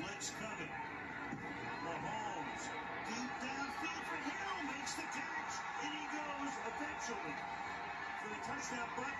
Blitz coming. Mahomes deep downfield for Hill makes the catch, and he goes eventually for the touchdown. But